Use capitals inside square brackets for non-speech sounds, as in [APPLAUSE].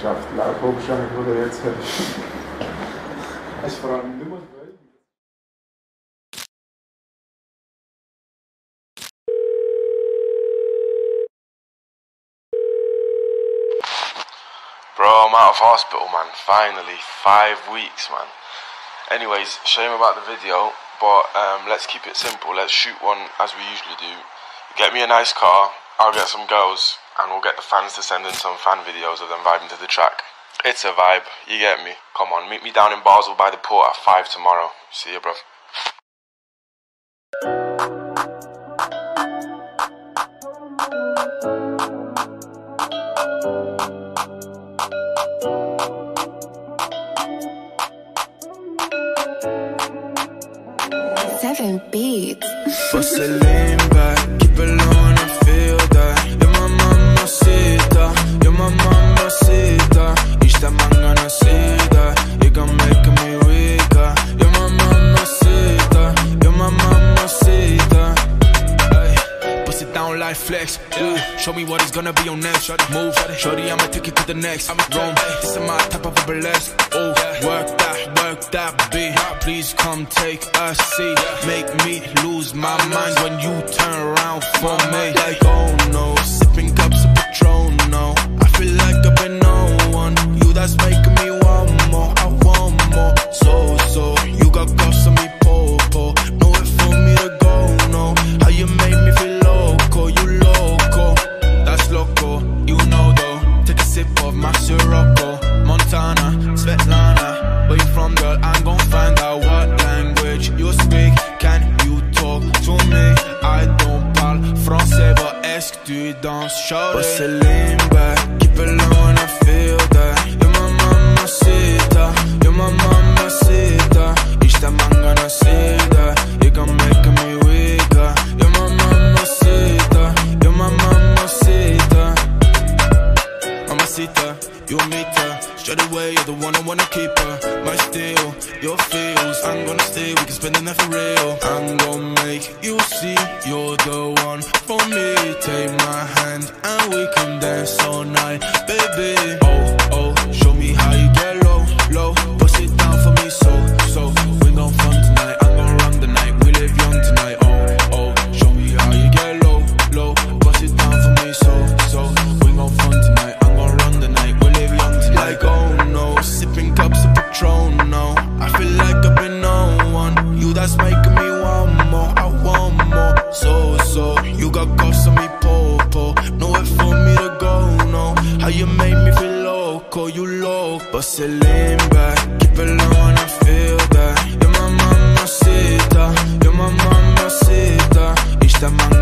geschafft. Laut hochgeschwungen wurde jetzt fertig. [LAUGHS] Es vor allem nicht mehr Bro, I'm out of hospital, man. Finally, five weeks, man. Anyways, shame about the video, but um, let's keep it simple. Let's shoot one as we usually do. Get me a nice car, I'll get some girls, and we'll get the fans to send in some fan videos of them vibing to the track. It's a vibe, you get me. Come on, meet me down in Basel by the port at 5 tomorrow. See you, bro. Seven beats. Bust a lean back, keep it low and I feel that Like flex, Show me what is gonna be on next. Move, shorty, I'ma take it to the next. I'm room This is my type of a burlesque, ooh Work that, work that beat Please come take a seat. Make me lose my mind when you turn around for me. Like oh no, sipping cups tu danses. But back, keep it low and I feel that. You're my mamacita, you're my mamacita. Each time I'm gonna see that. You gon' make me weaker. You're my mamacita, you're my mamacita. Mamacita, you're a meter Straight away, you're the one I wanna keep her My steal, your feels. I'm gonna stay, we can spend the night for real. I'm gonna make you see. You're the one for me. Take my hand and we can dance all night Bust it lean back Keep it low and I feel that You're my mamacita You're my mamacita time I'm gonna